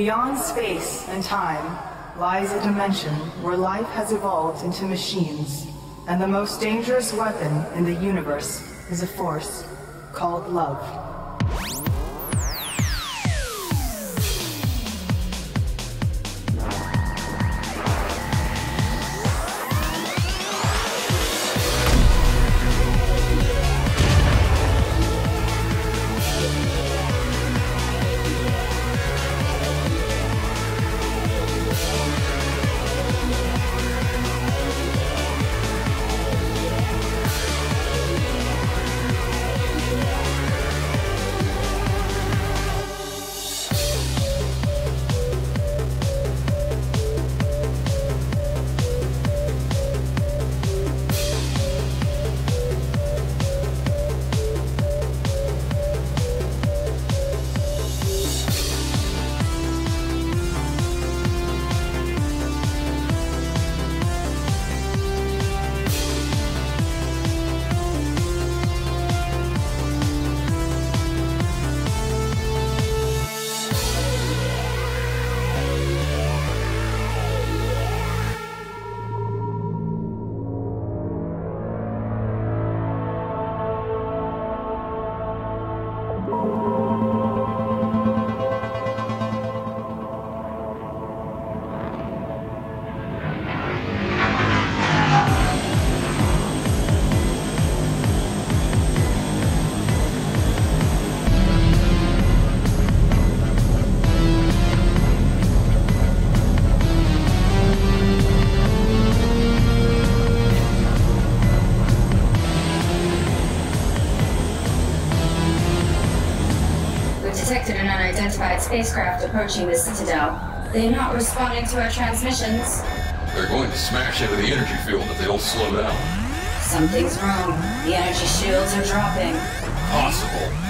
Beyond space and time lies a dimension where life has evolved into machines, and the most dangerous weapon in the universe is a force called love. Spacecraft approaching the Citadel. They're not responding to our transmissions. They're going to smash into the energy field if they don't slow down. Something's wrong. The energy shields are dropping. Possible.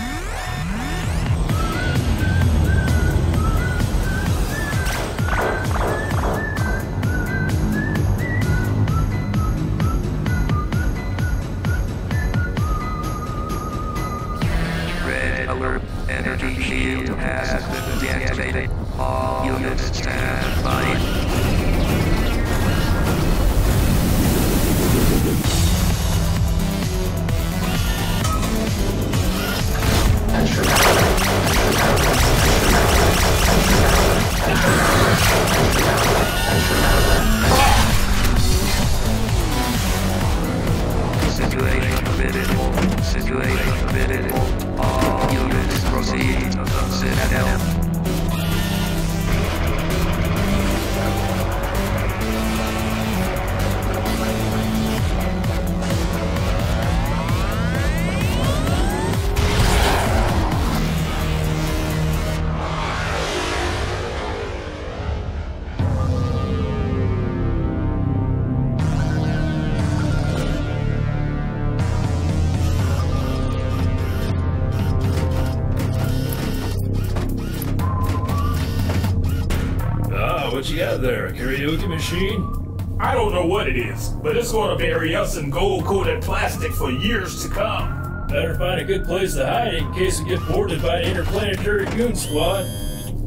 Machine? I don't know what it is, but it's gonna bury us in gold-coated plastic for years to come. Better find a good place to hide in case we get boarded by an interplanetary goon squad.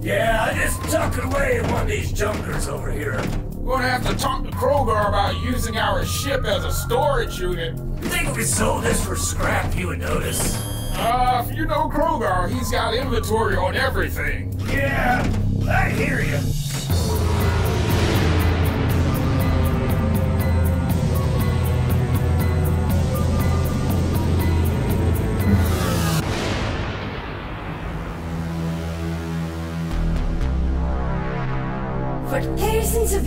Yeah, I just tucked it away in one of these junkers over here. We're gonna have to talk to Kroger about using our ship as a storage unit. You think if we sold this for scrap, you would notice? Uh, if you know Kroger, he's got inventory on everything. Yeah, I hear you.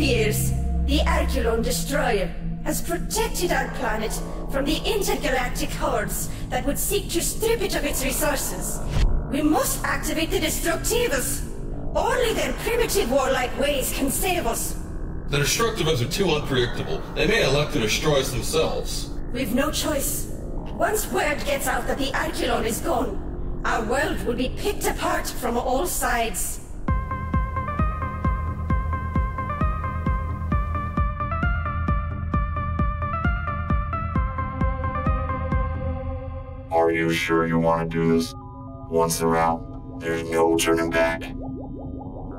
Years, the Arculon Destroyer has protected our planet from the intergalactic hordes that would seek to strip it of its resources. We must activate the Destructivus. Only their primitive warlike ways can save us. The Destructivos are too unpredictable. They may elect to destroy us themselves. We've no choice. Once word gets out that the Arculon is gone, our world will be picked apart from all sides. You sure you want to do this? Once out, there's no turning back.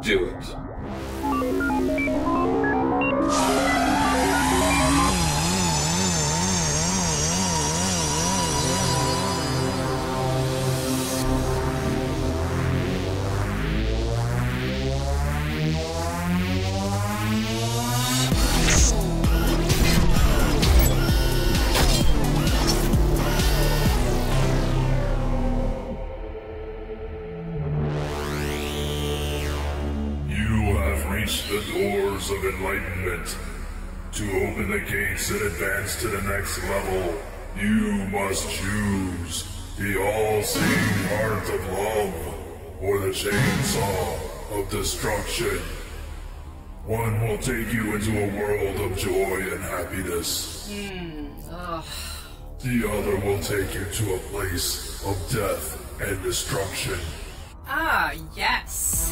Do it. To the next level, you must choose the all-seeing heart of love or the chainsaw of destruction. One will take you into a world of joy and happiness. The other will take you to a place of death and destruction. Ah, yes.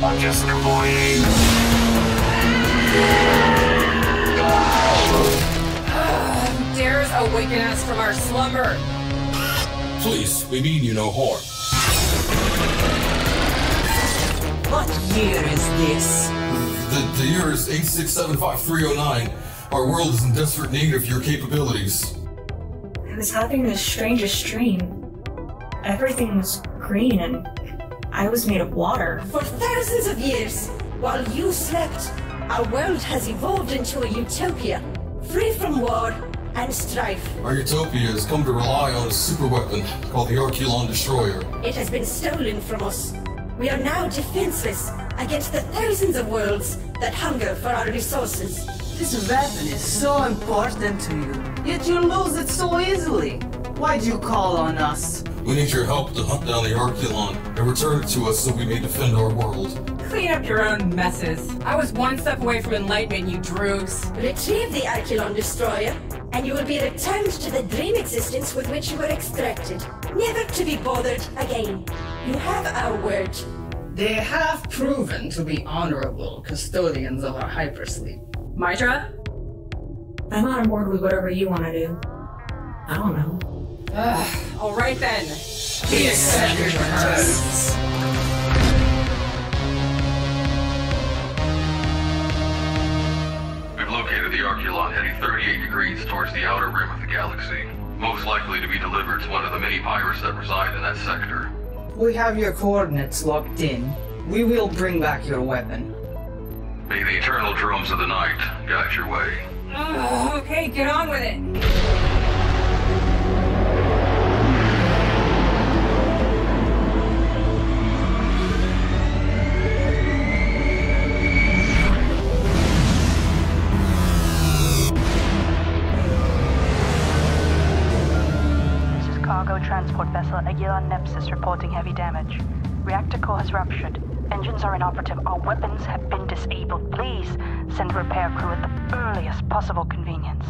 I'm just an employee. Dares awaken us from our slumber. Please, we mean you no harm. What year is this? The, the year is 8675309. Our world is in desperate need of your capabilities. I was having the strangest dream. Everything was green and I was made of water. For thousands of years, while you slept, our world has evolved into a utopia, free from war and strife. Our utopia has come to rely on a superweapon called the Archeolon Destroyer. It has been stolen from us. We are now defenseless against the thousands of worlds that hunger for our resources. This weapon is so important to you, yet you lose it so easily. Why'd you call on us? We need your help to hunt down the Archeolon and return it to us so we may defend our world. Clean up your own messes. I was one step away from enlightenment, you droogs. Retrieve the Archeolon Destroyer, and you will be returned to the dream existence with which you were extracted, never to be bothered again. You have our word. They have proven to be honorable custodians of our hypersleep. Mitra? I'm on board with whatever you want to do. I don't know. Ugh, all right then. Be accept your terms. We've located the Archeolon heading 38 degrees towards the outer rim of the galaxy. Most likely to be delivered to one of the many pirates that reside in that sector. We have your coordinates locked in. We will bring back your weapon. May the eternal drums of the night guide your way. Ugh, okay, get on with it. Vessel Aguilar Nepsis reporting heavy damage. Reactor core has ruptured. Engines are inoperative. Our weapons have been disabled. Please send repair crew at the earliest possible convenience.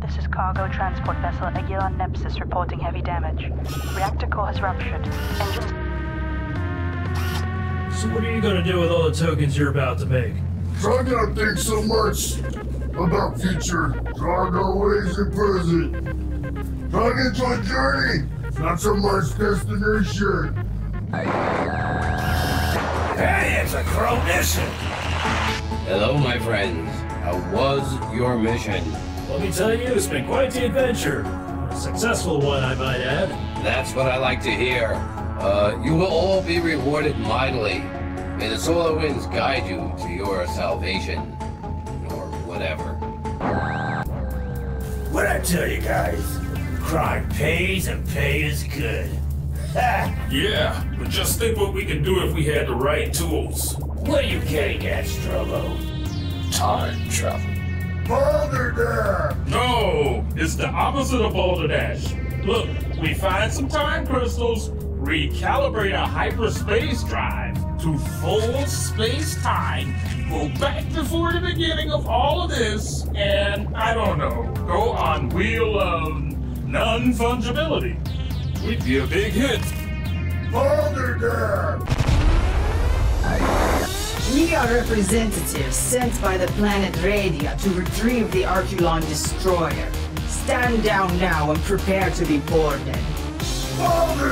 This is cargo transport vessel Aguilar Nepsis reporting heavy damage. Reactor core has ruptured. Engines. So what are you gonna do with all the tokens you're about to make? Try not to think so much about future. Try no ways in present. Try to enjoy journey, not so much destination. Hey, it's a mission. Hello, my friends. How was your mission? Let me tell you, it's been quite the adventure. A successful one, I might add. That's what I like to hear. Uh, you will all be rewarded mightily. May the solar winds guide you to your salvation. Or whatever. What'd I tell you guys? Crime pays and pay is good. yeah, but just think what we could do if we had the right tools. What are you getting at, Strobo? Time travel. Balderdash! No, it's the opposite of Balderdash. Look, we find some time crystals, recalibrate a hyperspace drive to full space time, go back before the beginning of all of this, and I don't know, go on wheel of non fungibility. We'd be a big hit. Balderdash! We are representatives sent by the planet Radia to retrieve the Arculon destroyer. Stand down now and prepare to be boarded. I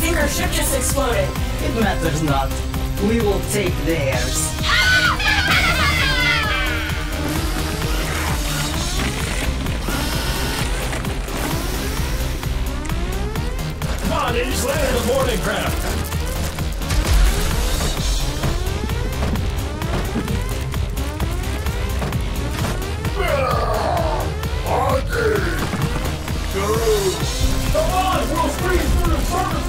think our ship just exploded. It matters not. We will take theirs. Come on, they just landed a boarding craft. Come on, we'll squeeze through the service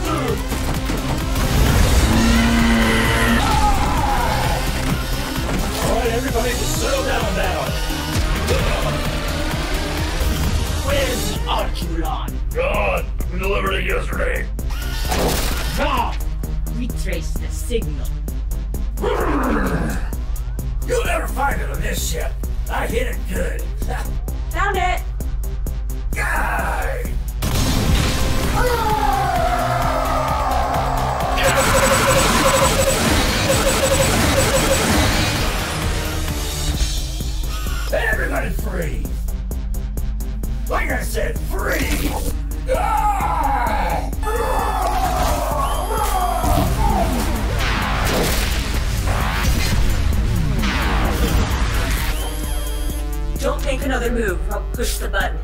everybody, just settle down now. Where's the Arculon? Gone. We delivered it yesterday. Now! Retrace the signal. You'll never find it on this ship. I hit it good. Found it. Guy! Everybody Like I said, free! Ah! Don't make another move. I'll push the button.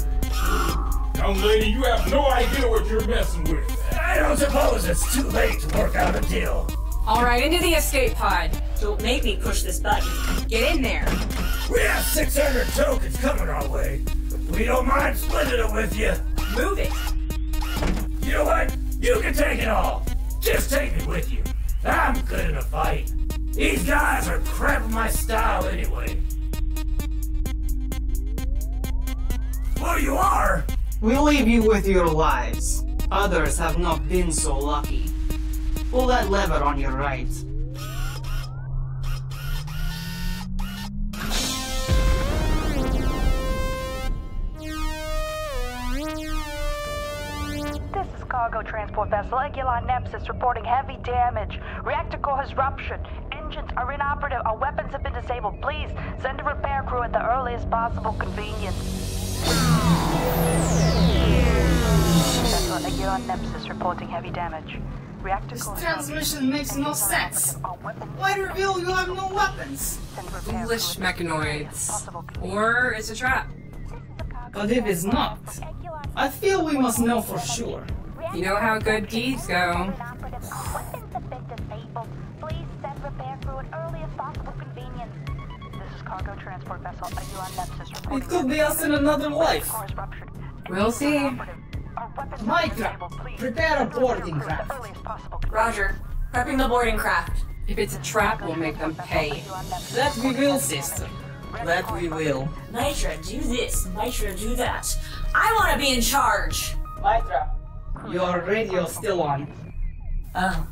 Young lady, you have no idea what you're messing with. I don't suppose it's too late to work out a deal. All right, into the escape pod. Don't make me push this button. Get in there. We have 600 tokens coming our way. We don't mind splitting it with you. Move it. You know what? You can take it all. Just take me with you. I'm good in a fight. These guys are cramping my style anyway. Well, you are. We leave you with your lives. Others have not been so lucky. Pull that lever on your right. Cargo transport vessel Egulon Nepsis reporting heavy damage. Reactor core has ruptured. Engines are inoperative. Our weapons have been disabled. Please send a repair crew at the earliest possible convenience. Vessel Egulon Nepsis reporting heavy damage. Reactor This core has transmission makes no sense. Why reveal you have no weapons? Foolish mechanoids. Or it's a trap. But if it's not, I feel we must know for sure. You know how good deeds go. Please send repair crew at earliest possible convenience. This is cargo transport vessel Egulon Nepsis It could be us in another life. We'll see. Micra, prepare a boarding craft. Roger. Prepping the boarding craft. If it's a trap, we'll make them pay. That we will, sister. That we will. Mitra, do this. Mitra, do that. I want to be in charge. Mitra, your radio's still on. Oh.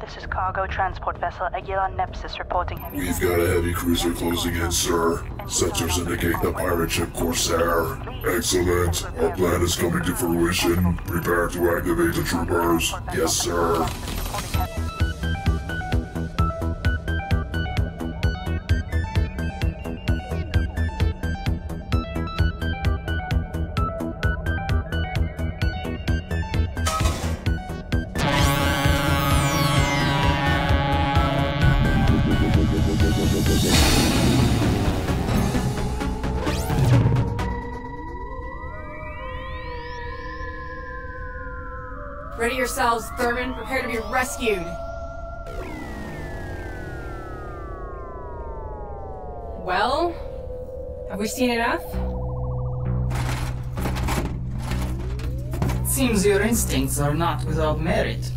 This is cargo transport vessel Egulon Nepsis reporting heavy We've got a heavy cruiser closing in, sir. Sensors indicate the pirate ship Corsair. Excellent. Our plan is coming to fruition. Prepare to activate the troopers. Yes, sir. Yourselves, Thurman. Prepare to be rescued. Well, have we seen enough? Seems your instincts are not without merit.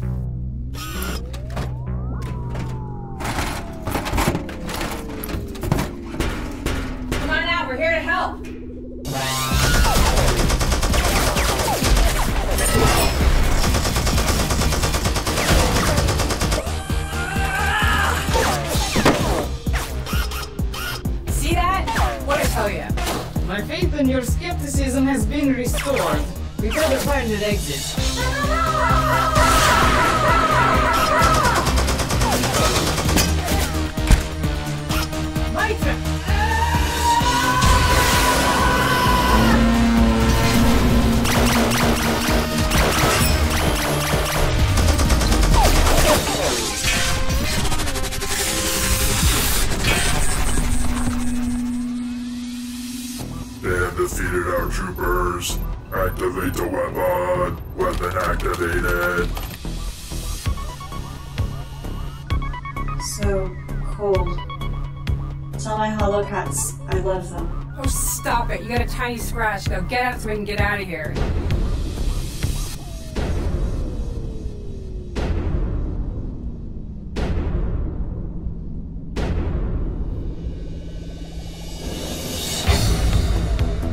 Exit. Now get up so we can get out of here.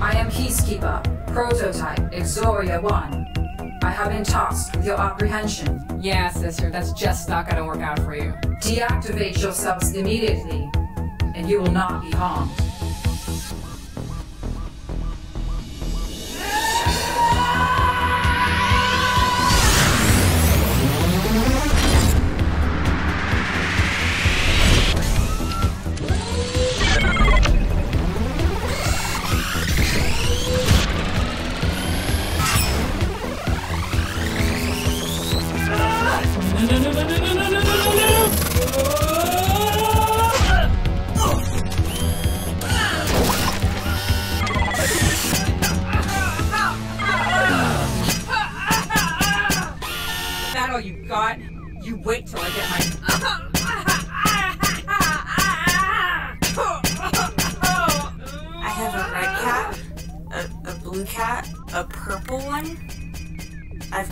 I am Peacekeeper, Prototype, Exoria 1. I have been tasked with your apprehension. Yeah, sister, that's just not gonna work out for you. Deactivate yourselves immediately,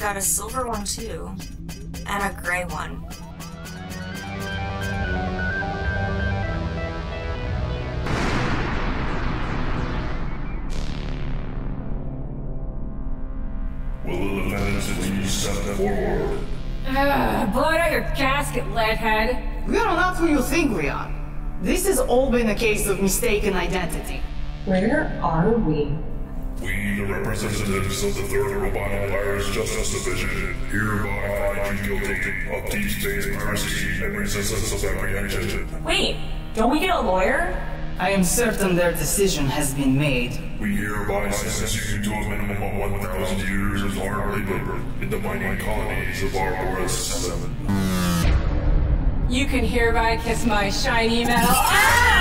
I've got a silver one too, and a gray one. Will the entity step forward? Ugh, blow out your casket, leadhead. We are not who you think we are. This has all been a case of mistaken identity. Where are we? We, the representatives of the Third Robotic Virus Justice Division, hereby find you guilty of deep space piracy and resistance of apprehension. Wait, don't we get a lawyer? I am certain their decision has been made. We hereby sentence you to a minimum of 1,000 years of hard labor in the mining colonies of Arboris 7. You can hereby kiss my shiny metal. Ah!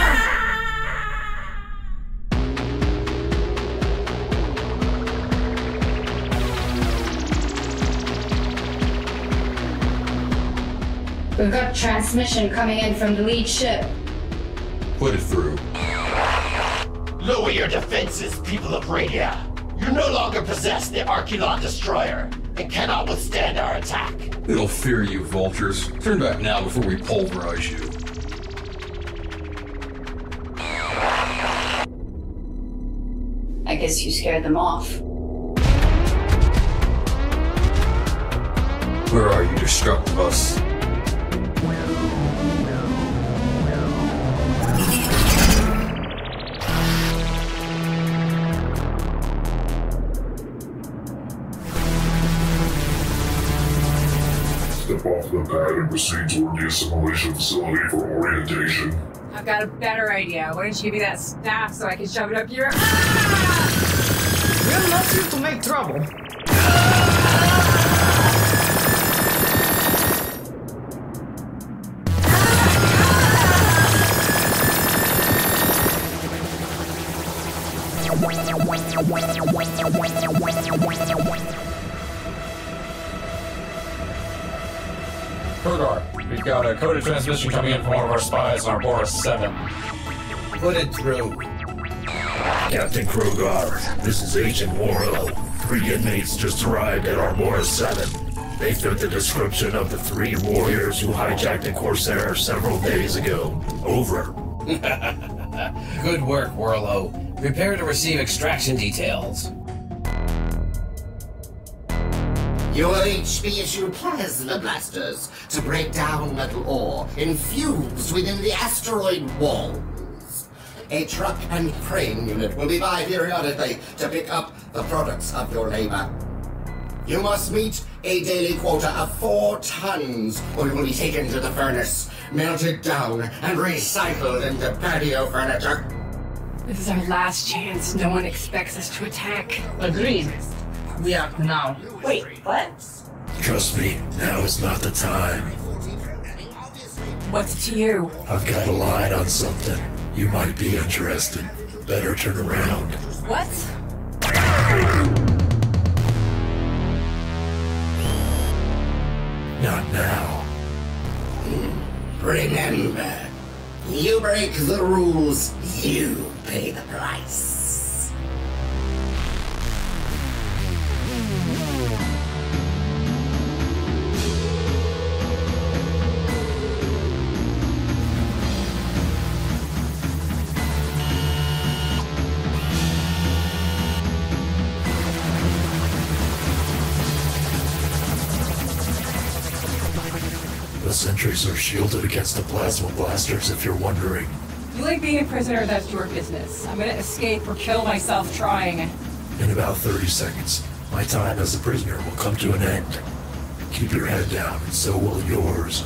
We've got transmission coming in from the lead ship. Put it through. Lower your defenses, people of Radia. You no longer possess the Archelon Destroyer and cannot withstand our attack. They'll fear you, vultures. Turn back now before we pulverize you. I guess you scared them off. Where are you, Destructivus? Step off the pad and proceed toward the assimilation facility for orientation. I've got a better idea. Why don't you give me that staff so I can shove it up your. ah! We're not here to make trouble. A coded transmission coming in from one of our spies on Arboris 7. Put it through. Captain Krogar, this is Agent Warlow. Three inmates just arrived at our 7. They fit the description of the three warriors who hijacked the Corsair several days ago. Over. Good work, Warlow. Prepare to receive extraction details. You will each be issued plasma blasters to break down metal ore infused within the asteroid walls. A truck and crane unit will be by periodically to pick up the products of your labor. You must meet a daily quota of four tons, or it will be taken to the furnace, melted down, and recycled into patio furniture. This is our last chance. No one expects us to attack. Agreed. We act now. Wait, what? Trust me, now is not the time. What's it to you? I've got a line on something. You might be interested. Better turn around. What? Not now. Remember, you break the rules, you pay the price. Sentries are shielded against the plasma blasters, if you're wondering. You like being a prisoner, that's your business. I'm gonna escape or kill myself trying. In about 30 seconds, my time as a prisoner will come to an end. Keep your head down, and so will yours.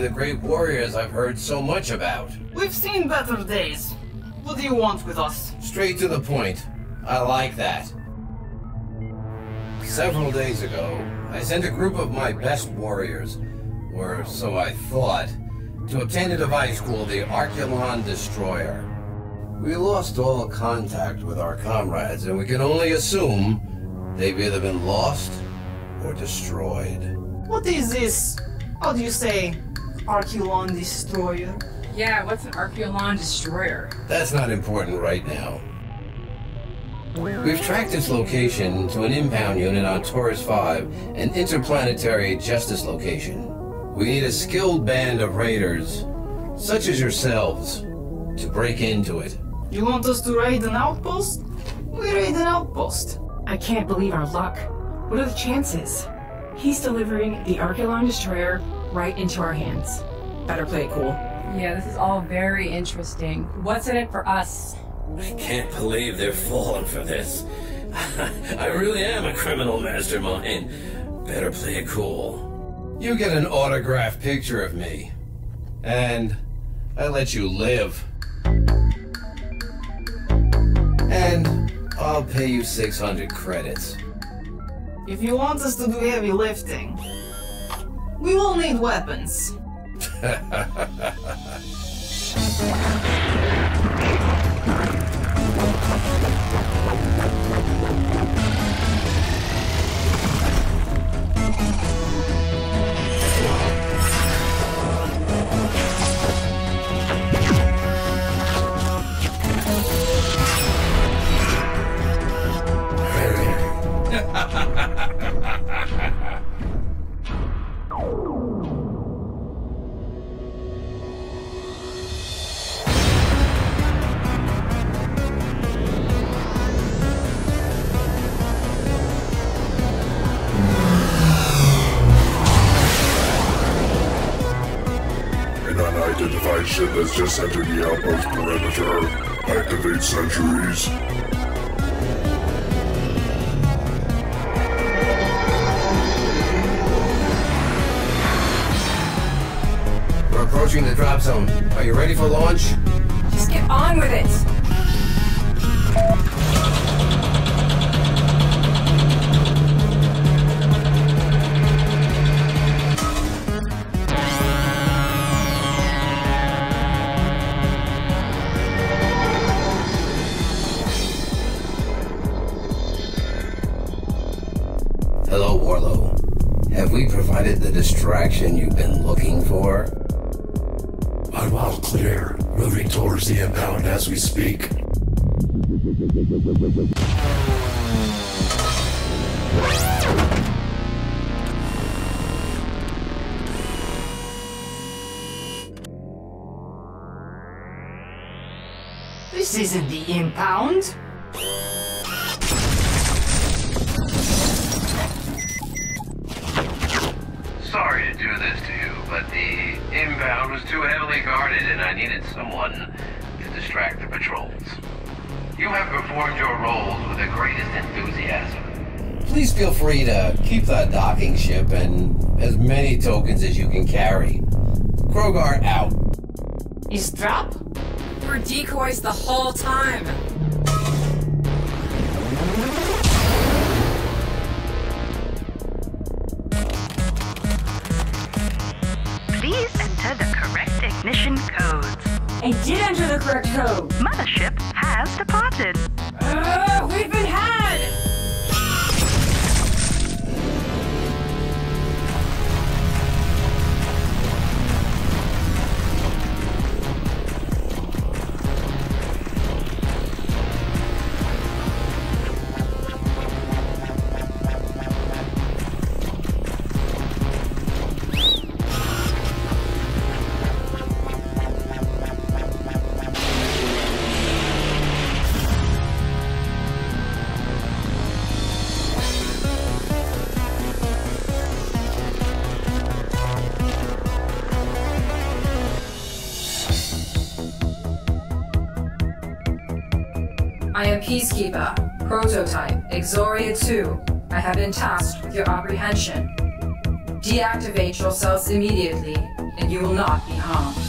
The great warriors I've heard so much about. We've seen better days. What do you want with us? Straight to the point. I like that. Several days ago, I sent a group of my best warriors, or so I thought, to obtain a device called the Arculon Destroyer. We lost all contact with our comrades, and we can only assume they've either been lost or destroyed. What is this? How do you say? Arculon Destroyer? Yeah, what's an Archeolon destroyer? That's not important right now. We've tracked its location to an impound unit on Taurus 5, an interplanetary justice location. We need a skilled band of raiders, such as yourselves, to break into it. You want us to raid an outpost? We raid an outpost. I can't believe our luck. What are the chances? He's delivering the Archelon Destroyer right into our hands. Better play it cool. Yeah, this is all very interesting. What's in it for us? I can't believe they're falling for this. I really am a criminal mastermind. Better play it cool. You get an autographed picture of me. And I let you live. And I'll pay you 600 credits. If you want us to do heavy lifting, we will need weapons. An unidentified ship has just entered the outpost perimeter. Activate sentries. We're approaching the drop zone. Are you ready for launch? Just get on with it! Provided you've been looking for? I'm all clear. Moving towards the impound as we speak. This isn't the impound. Needed someone to distract the patrols. You have performed your roles with the greatest enthusiasm. Please feel free to keep that docking ship and as many tokens as you can carry. Krogar out. Is trap? We're decoys the whole time. Correct code. Mothership Peacekeeper, Prototype, Exoria 2. I have been tasked with your apprehension. Deactivate yourselves immediately, and you will not be harmed.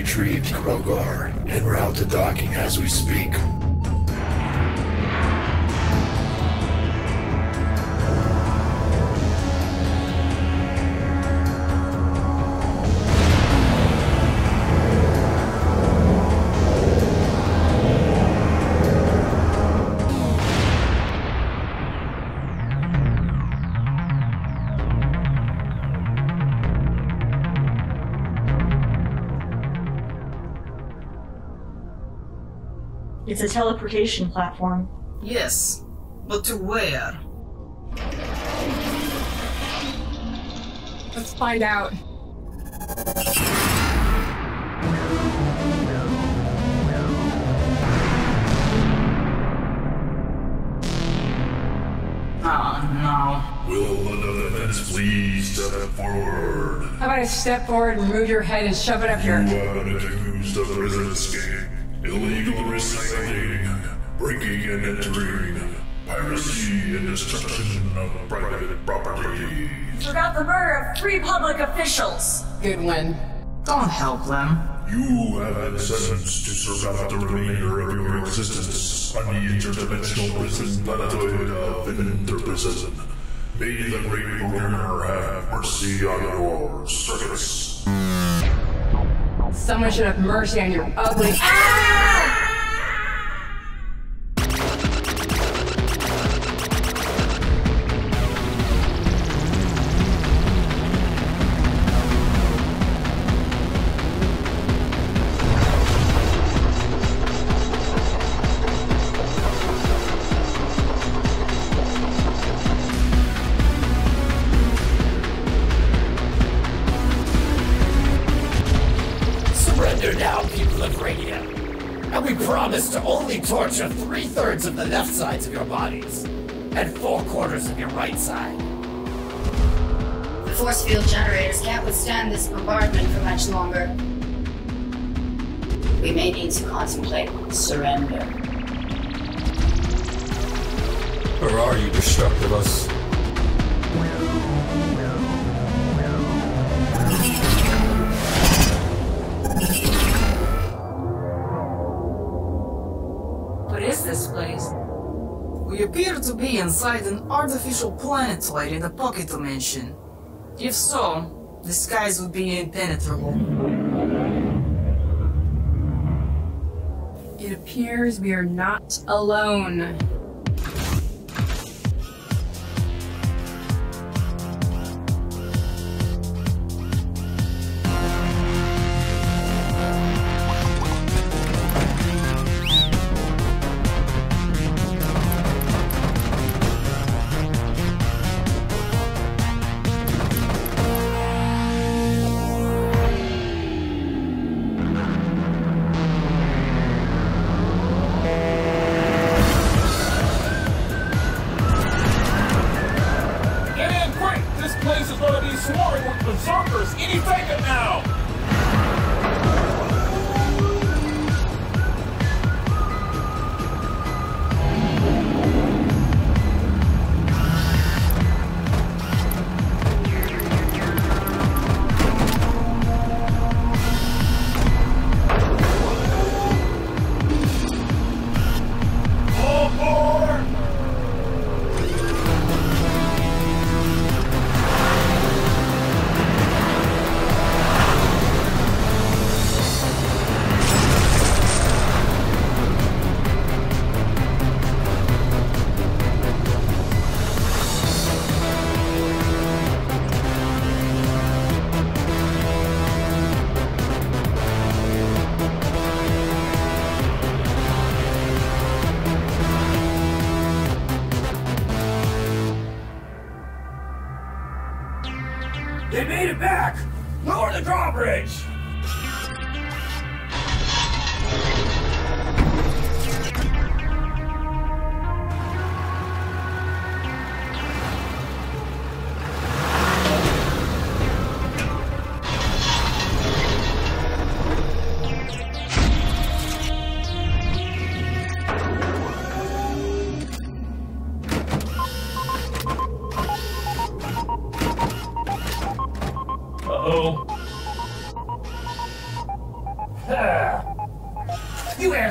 And retrieved Krogar, en route to docking as we speak. It's a teleportation platform. Yes, but to where? Let's find out. Oh no. Will the defense please step forward? How about I step forward and remove your head and shove it up You your. have been accused of prison escape, illegal recycling, breaking and entering, piracy and destruction of private property. Forgot the murder of three public officials. Goodwin, one. Don't help them. You have been sentenced to serve out the remainder of your existence on the interdimensional prison planetoid of Interprison. May the great Governor have mercy on your circuits. Someone should have mercy on your ugly. Surrender thirds of the left sides of your bodies, and four quarters of your right side. The force field generators can't withstand this bombardment for much longer. We may need to contemplate surrender. Or are you Destructivus? What We appear to be inside an artificial planetoid in the pocket dimension. If so, the skies would be impenetrable. It appears we are not alone.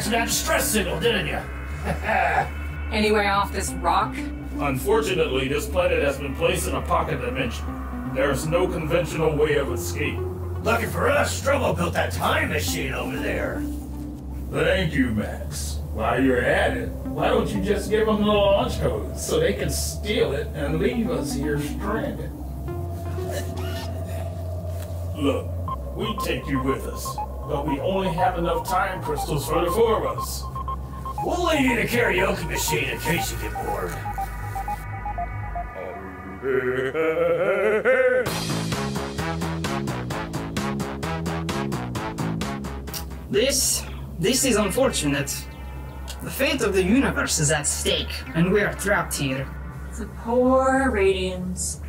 You that distress signal, didn't you? Any way off this rock? Unfortunately, this planet has been placed in a pocket dimension. There's no conventional way of escape. Lucky for us, Strobo built that time machine over there. Thank you, Max. While you're at it, why don't you just give them the launch code so they can steal it and leave us here stranded? You with us, but we only have enough time crystals for the four of us. We'll leave you in a karaoke machine in case you get bored. This. this is unfortunate. The fate of the universe is at stake, and we are trapped here. The poor Radians.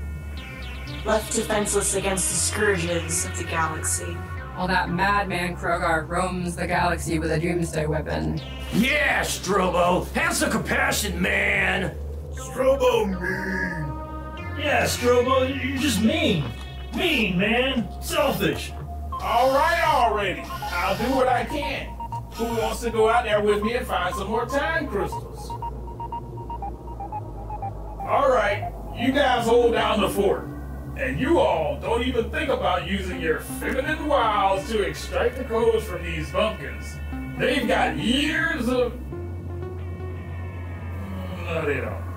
Left defenseless against the scourges of the galaxy. While that madman Krogar roams the galaxy with a doomsday weapon. Yeah, Strobo! Have some compassion, man! Strobo mean. Yeah, Strobo, you're just mean. Mean, man. Selfish. All right, already. I'll do what I can. Who wants to go out there with me and find some more time crystals? All right, you guys hold down the fort. And you all don't even think about using your feminine wiles to extract the codes from these bumpkins. They've got years of... No, they don't.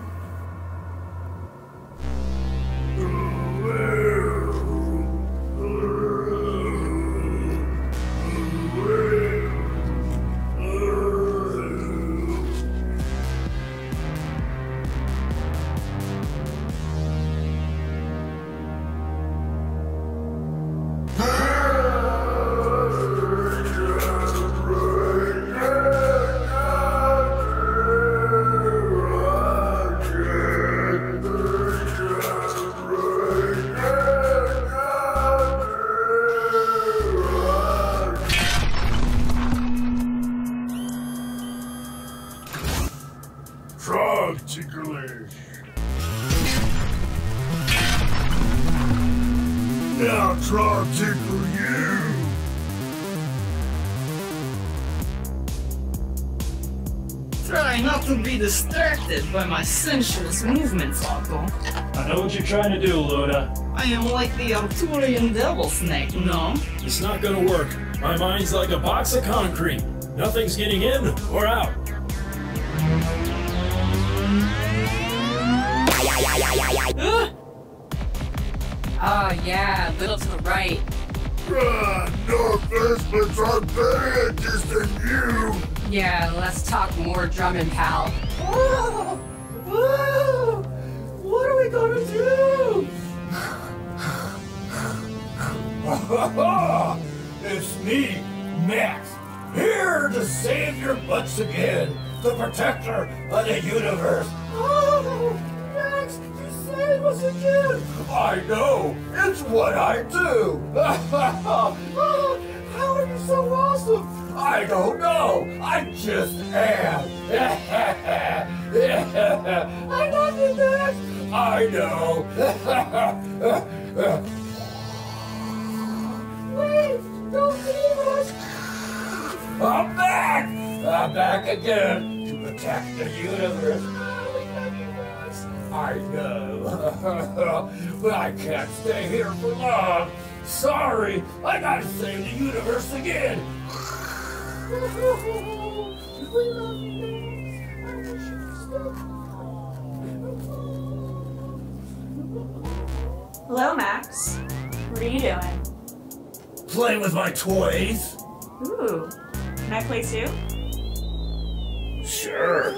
My sensuous movements, Otto. I know what you're trying to do, Loda. I am like the Arturian devil snake, no? It's not gonna work. My mind's like a box of concrete. Nothing's getting in or out. Ah, Oh yeah, a little to the right. no investments are better at this than you. Yeah, let's talk more drumming, pal. it's me, Max, here to save your butts again, the protector of the universe. Oh, Max, you save us again. I know, it's what I do. oh, How are you so awesome? I don't know. I just am. I love you, Max. I know. I'm back. I'm back again to protect the universe. I know. but I can't stay here for long. Sorry, I gotta save the universe again. Hello, Max. What are you doing? Playing with my toys? Ooh. Can I play too? Sure.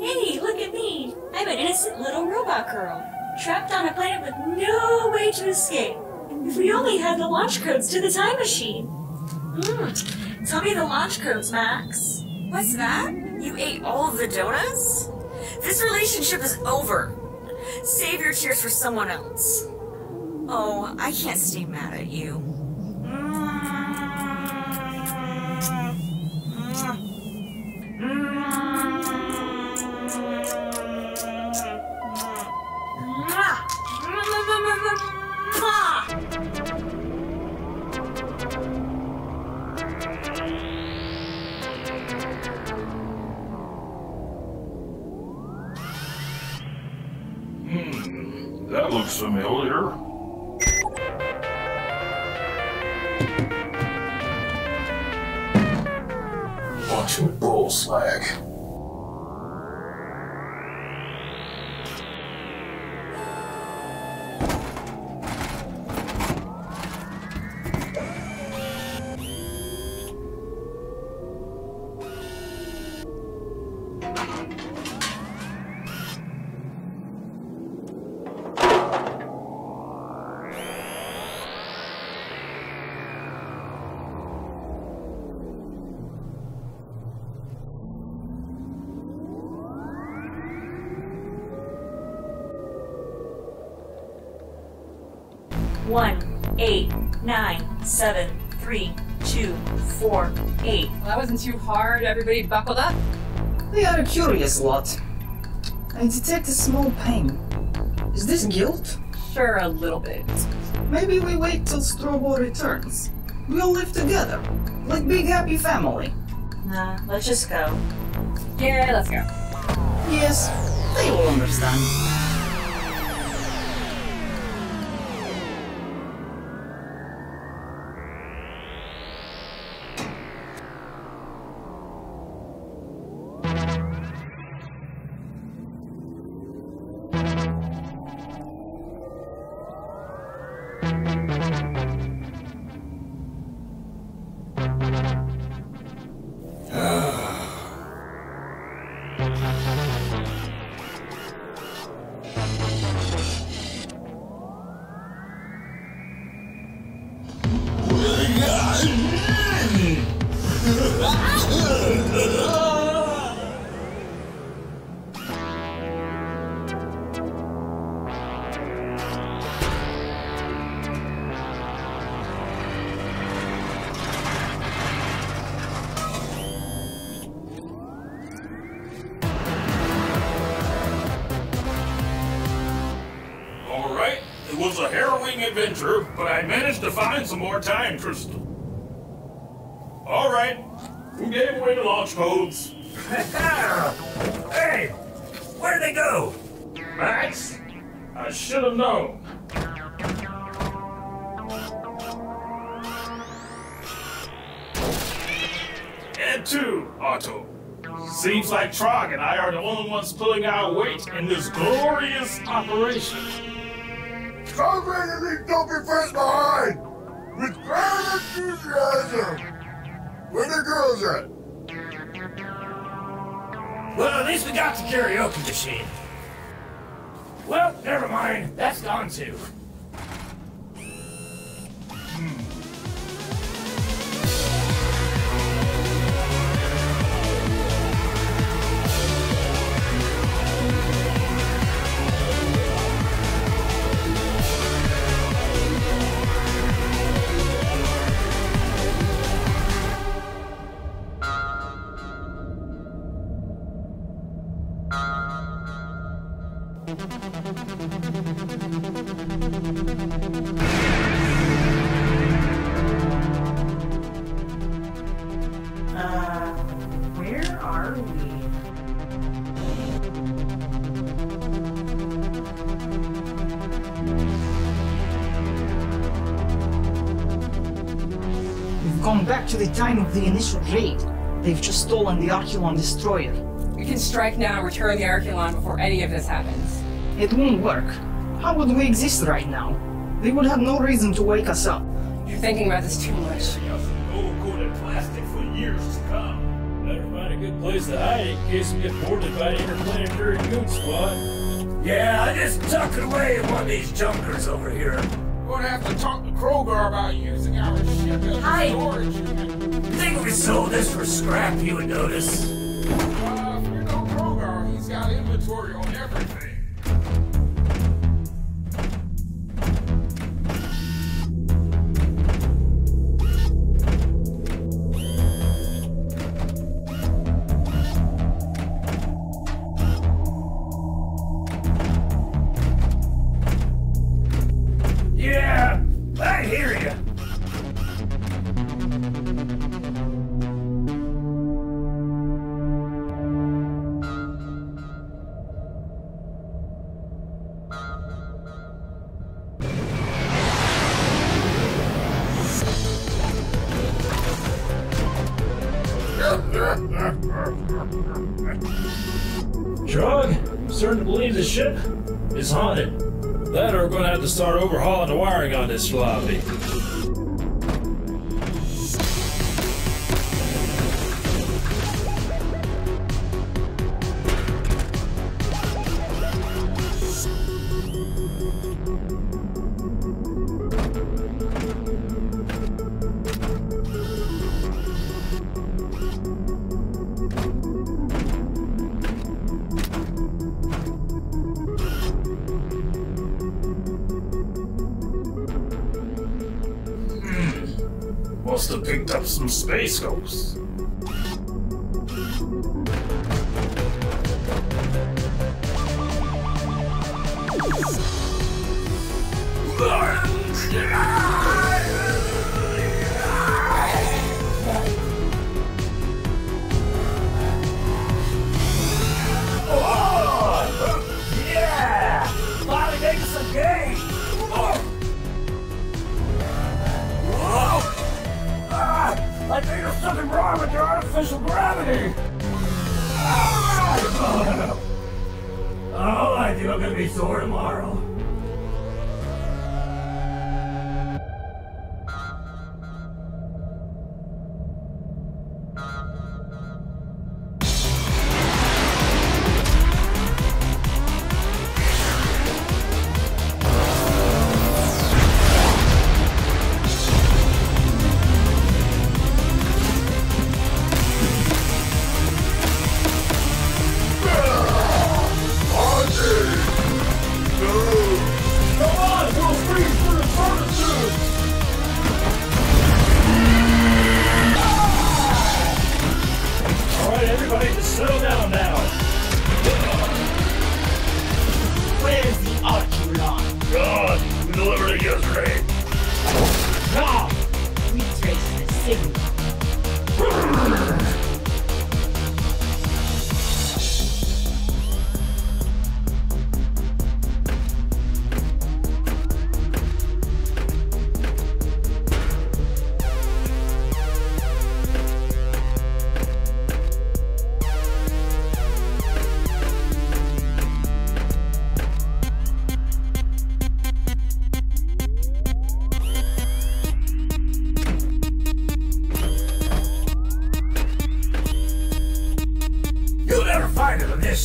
Hey, look at me. I'm an innocent little robot girl, trapped on a planet with no way to escape. If we only had the launch codes to the time machine. Hmm. Tell me the launch codes, Max. What's that? You ate all of the donuts? This relationship is over. Save your tears for someone else. Oh, I can't stay mad at you. Mm. Mm. One, eight, nine, seven, three, two, four, eight. Well, that wasn't too hard. Everybody buckled up. They are a curious lot. I detect a small pain. Is this guilt? Sure, a little bit. Maybe we wait till Strobo returns. We'll live together, like big happy family. Nah, let's just go. Yeah, let's go. Yes, they will understand. Some more time crystal. Well, at least we got the karaoke machine. Well, never mind. That's gone too. Time of the raid. They've just stolen the Arculon destroyer. We can strike now and return the Arculon before any of this happens. It won't work. How would we exist right now? They would have no reason to wake us up. You're thinking about this too much. Gold-coated plastic for years to come. Better find a good place to hide in case we get boarded by the interplanetary goon squad. Yeah, I just tuck it away in one of these junkers over here. We're gonna have to talk to Krogar about using our ship as Hi. storage. We sold this for scrap, you would notice. Uh, you know Krogar, he's got inventory some space ghosts.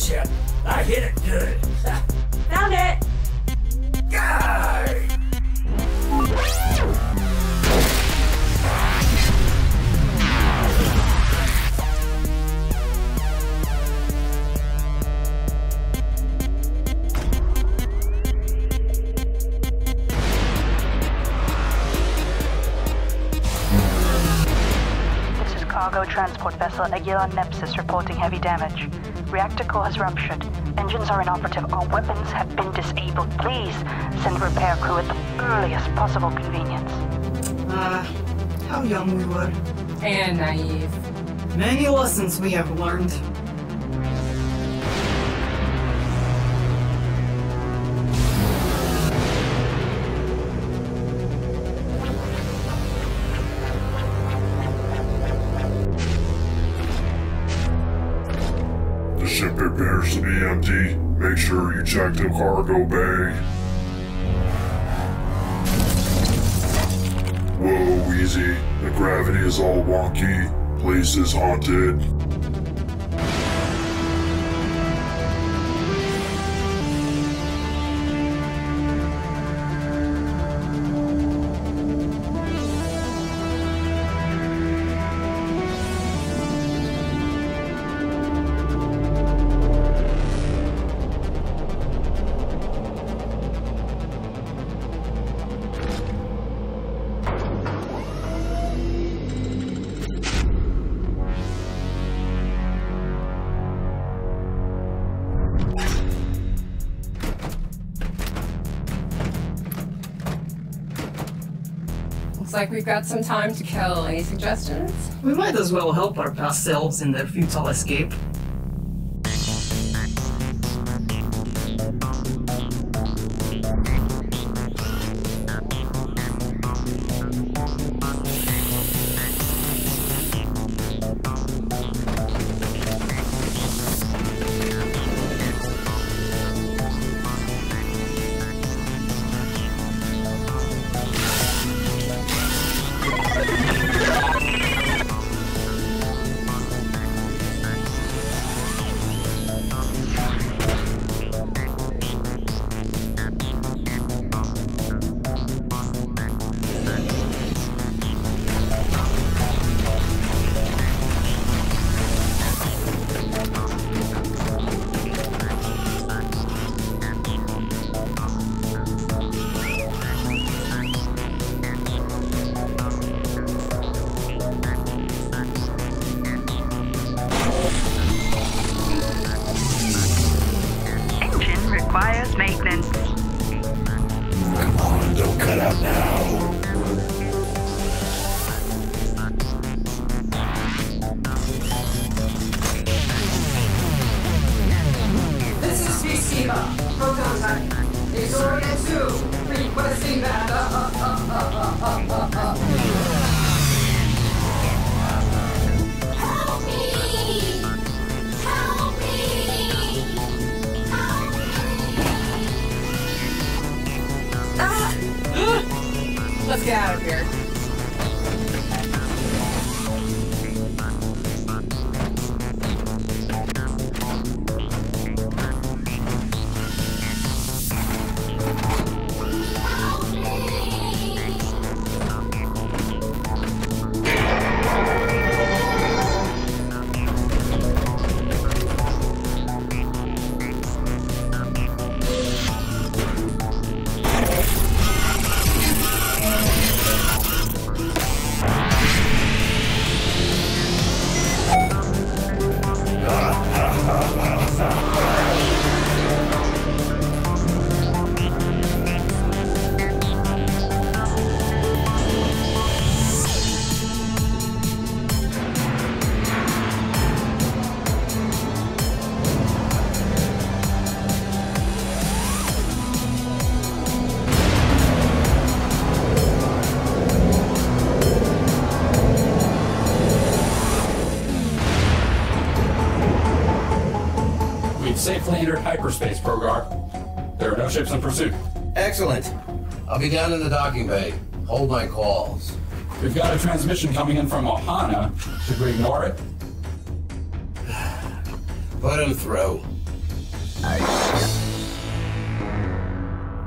Ship. I hit it good. Found it! Guy! This is cargo transport vessel Aguilar Nepsis reporting heavy damage. Reactor core has ruptured. Engines are inoperative. Our weapons have been disabled. Please send repair crew at the earliest possible convenience. Uh, how young we were. And naive. Many lessons we have learned. The cargo bay. Whoa, easy. The gravity is all wonky. Place is haunted. We've got some time to kill. Any suggestions? We might as well help our past selves in their futile escape. There are no ships in pursuit. Excellent. I'll be down in the docking bay. Hold my calls. We've got a transmission coming in from Ohana. Should we ignore it? Put him through.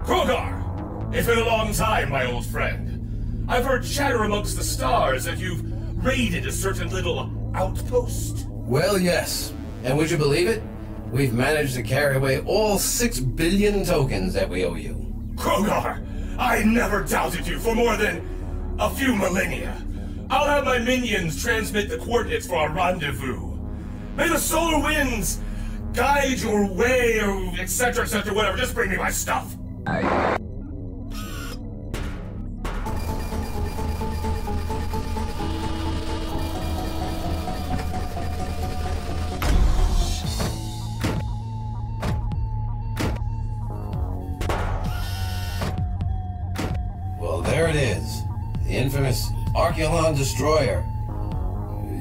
Krogar! It's been a long time, my old friend. I've heard chatter amongst the stars that you've raided a certain little outpost. Well, yes. And would you believe it? We've managed to carry away all six billion tokens that we owe you. Krogar, I never doubted you for more than a few millennia. I'll have my minions transmit the coordinates for our rendezvous. May the solar winds guide your way, or etc., etc., whatever. Just bring me my stuff. Well, Destroyer.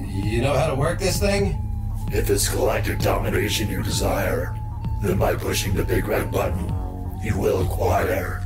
You know how to work this thing? If it's galactic domination you desire, then by pushing the big red button, you will acquire.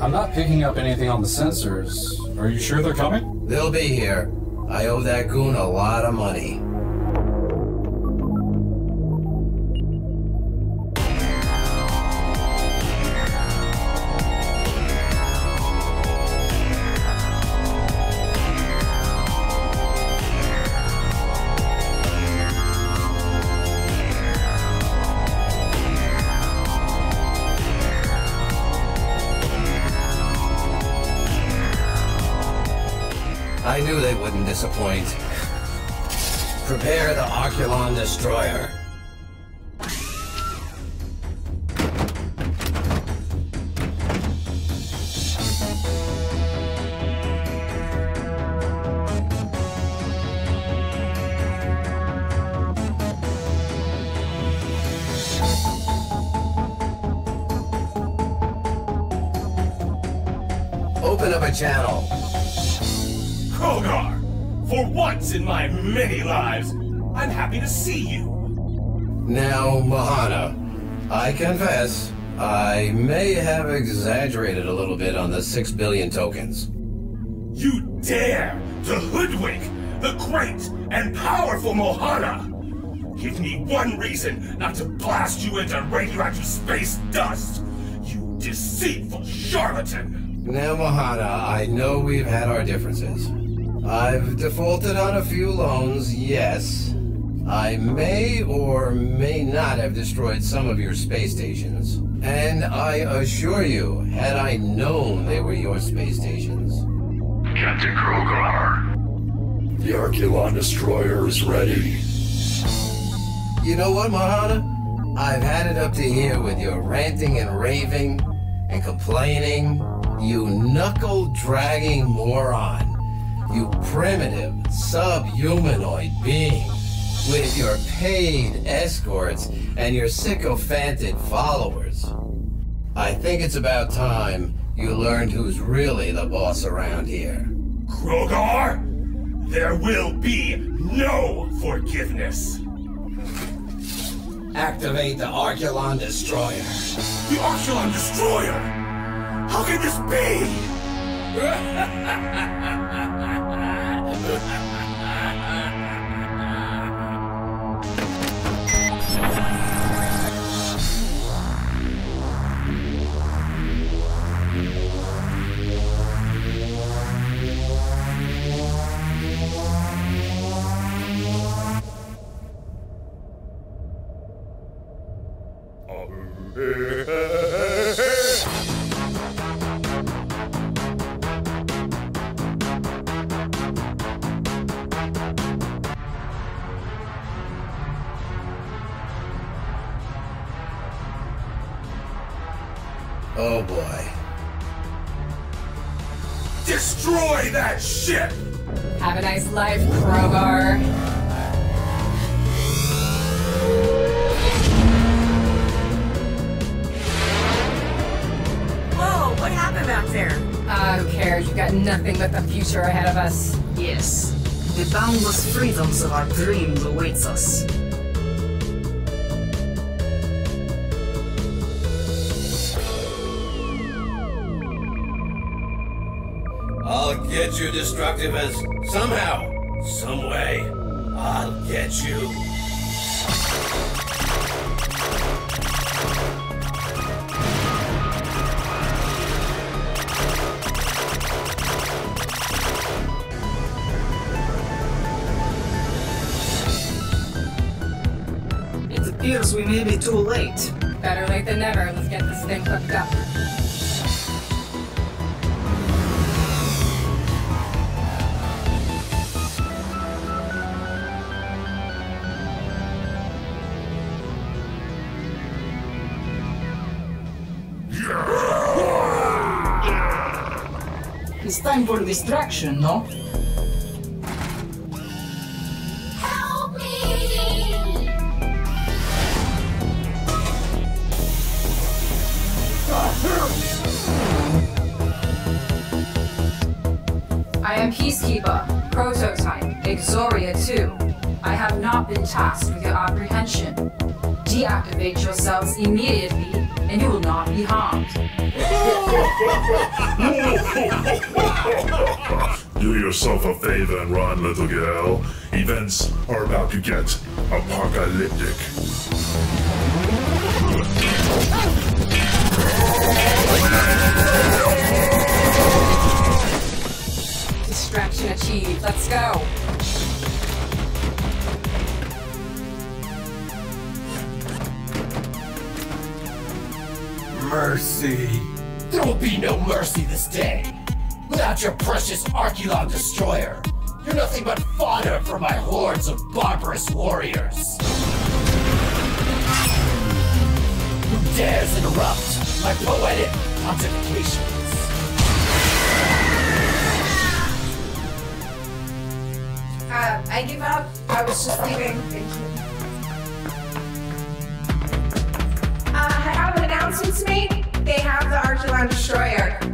I'm not picking up anything on the sensors. Are you sure they're coming? They'll be here. I owe that goon a lot of money. Disappoint. Prepare the Arculon Destroyer. Open up a channel. Krogar! For once in my many lives, I'm happy to see you. Now, Mahana, I confess, I may have exaggerated a little bit on the six billion tokens. You dare to hoodwink the great and powerful Mahana! Give me one reason not to blast you into radioactive space dust! You deceitful charlatan! Now, Mahana, I know we've had our differences. I've defaulted on a few loans, yes. I may or may not have destroyed some of your space stations. And I assure you, had I known they were your space stations. Captain Krogar. The Arculon Destroyer is ready. You know what, Mahana? I've had it up to here with your ranting and raving and complaining. You knuckle-dragging moron. You primitive, subhumanoid being. With your paid escorts and your sycophantic followers. I think it's about time you learned who's really the boss around here. Krogar! There will be no forgiveness! Activate the Arculon Destroyer. The Arculon Destroyer! How can this be? good. Oh boy. Destroy that ship! Have a nice life, Krogar. Whoa, what happened back there? Ah, who cares? You've got nothing but the future ahead of us. Yes. The boundless freedoms of our dreams awaits us. Get you, Destructivus. Somehow. Some way. I'll get you. It appears we may be too late. Better late than never. Let's get this thing hooked up. It's time for distraction, no? Help me! I am Peacekeeper, Prototype, Exoria 2. I have not been tasked with your apprehension. Deactivate yourselves immediately, yourself a favor and run, little girl. Events are about to get apocalyptic. Distraction achieved. Let's go. Mercy. There will be no mercy this day. Without your precious Arculon Destroyer, You're nothing but fodder for my hordes of barbarous warriors. Who dares interrupt my poetic pontifications? Uh, I give up. I was just leaving. Thank you. Uh, I have an announcement to make. They have the Arculon Destroyer.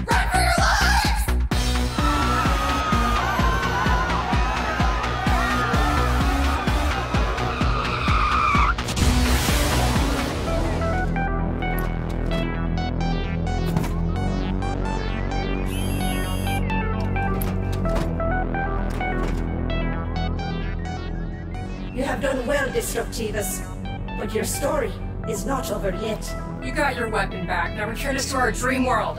Done Disruptivus, but your story is not over yet. You got your weapon back. Now return us to our dream world.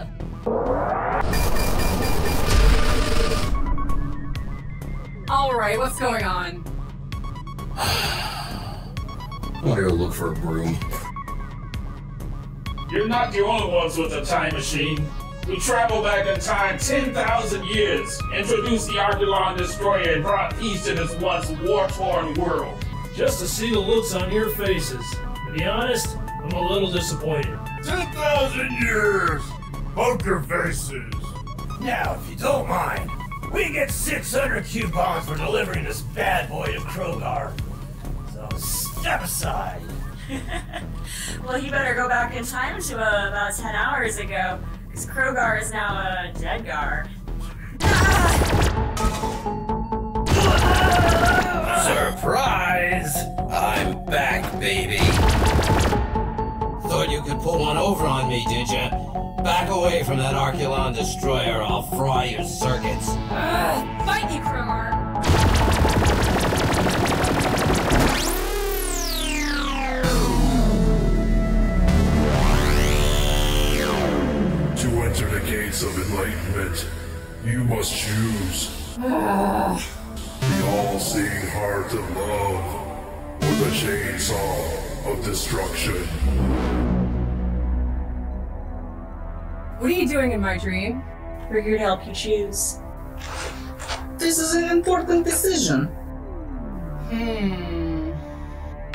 Alright, what's going on? I'm gonna go look for a broom. You're not the only ones with a time machine. We traveled back in time 10,000 years, introduced the Arculon Destroyer, and brought peace to this once war-torn world. Just to see the looks on your faces. To be honest, I'm a little disappointed. 10,000 years! Poker faces! Now, if you don't mind, we get 600 coupons for delivering this bad boy to Krogar. So step aside. well, you better go back in time to uh, about 10 hours ago, because Krogar is now a dead Gar. Surprise! I'm back, baby. Thought you could pull one over on me, did ya? Back away from that Arculon destroyer, I'll fry your circuits. Uh, fight you, Kromar! To enter the gates of enlightenment, you must choose the all-seeing heart of love or the chainsaw of destruction. What are you doing in my dream? We're here to help you choose. This is an important decision. Hmm.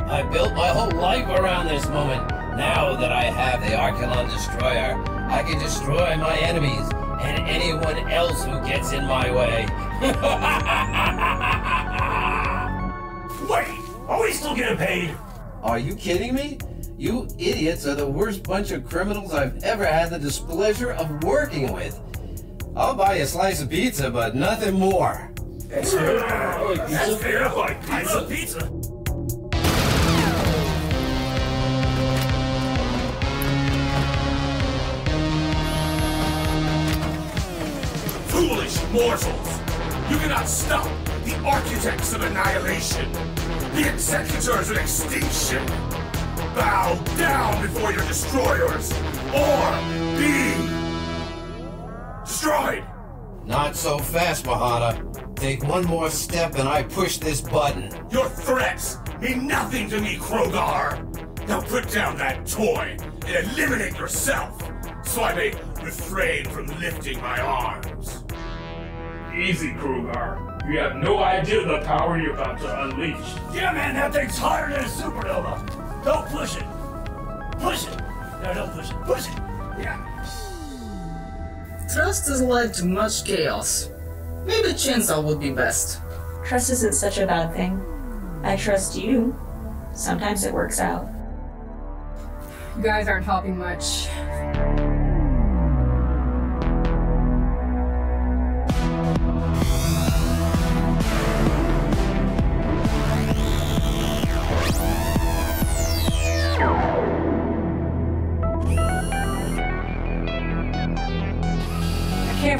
I built my whole life around this moment. Now that I have the Arculon destroyer, I can destroy my enemies and anyone else who gets in my way. Wait! Are we still getting paid? Are you kidding me? You idiots are the worst bunch of criminals I've ever had the displeasure of working with. I'll buy you a slice of pizza, but nothing more. That's fair. I like pizza. That's fair. I like pizza. pizza. Mortals! You cannot stop the architects of annihilation, the executors of extinction. Bow down before your destroyers, or be destroyed! Not so fast, Mahana. Take one more step and I push this button. Your threats mean nothing to me, Krogar! Now put down that toy and eliminate yourself, so I may refrain from lifting my arms. Easy, Krugar. You have no idea the power you're about to unleash. Yeah, man, that thing's hotter than a supernova. Don't push it. Push it. No, don't push it. Push it. Yeah. Trust has led to much chaos. Maybe Chainsaw would be best. Trust isn't such a bad thing. I trust you. Sometimes it works out. You guys aren't helping much.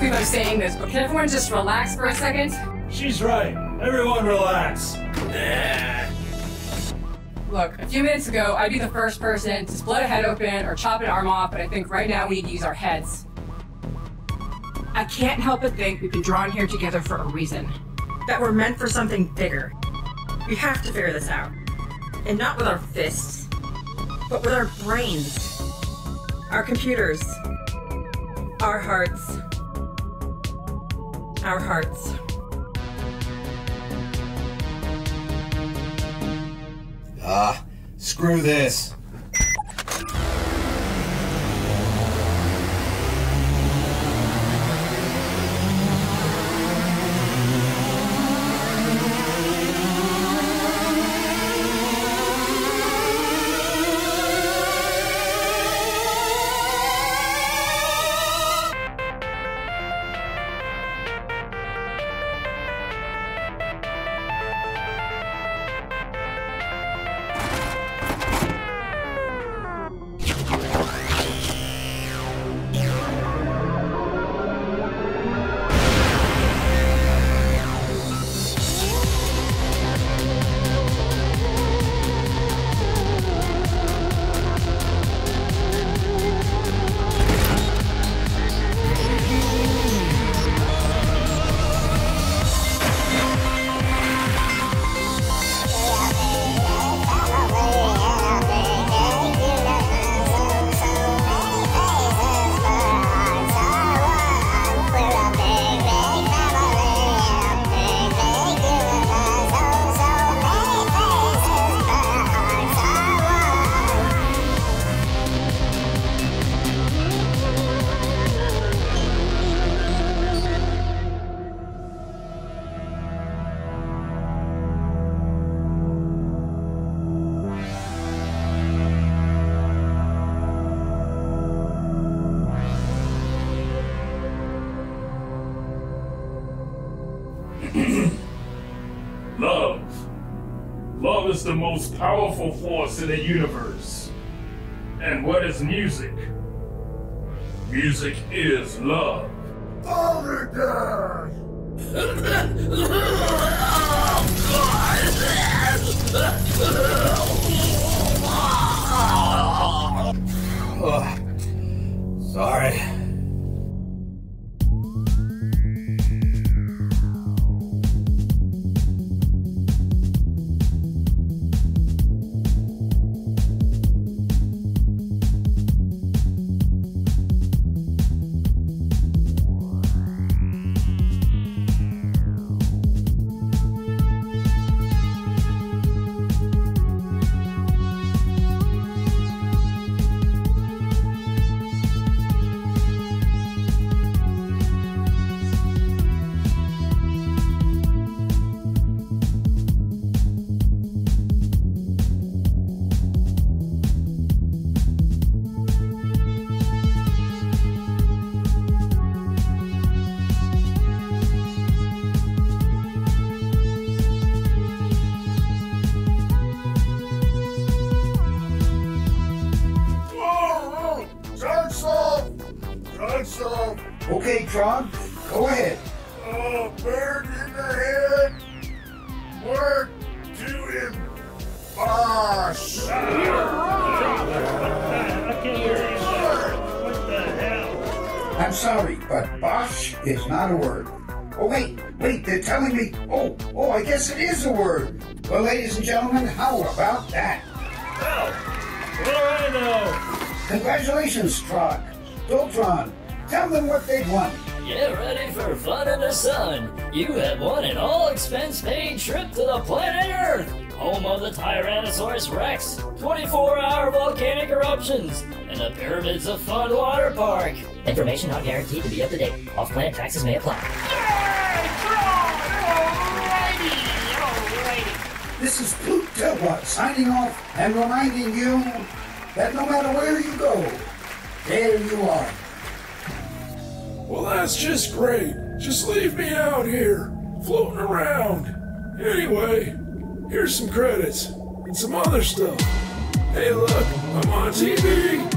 Believe I'm saying this, but can everyone just relax for a second? She's right. Everyone relax. Look, a few minutes ago, I'd be the first person to split a head open or chop an arm off, but I think right now we need to use our heads. I can't help but think we've been drawn here together for a reason. That we're meant for something bigger. We have to figure this out. And not with our fists, but with our brains. Our computers. Our hearts our hearts. Ah, screw this. In the universe. Gentlemen, about that? Well, what do I know? Congratulations, Tron. Doltron, tell them what they've won. Get ready for fun in the sun. You have won an all expense paid trip to the planet Earth, home of the Tyrannosaurus Rex, 24 hour volcanic eruptions, and the Pyramids of Fun Water Park. Information not guaranteed to be up to date. Off planet taxes may apply. Yay! Alrighty, alrighty. This is Pluto Tillbot signing off and reminding you that no matter where you go, there you are. Well, that's just great. Just leave me out here, floating around. Anyway, here's some credits and some other stuff. Hey, look, I'm on TV.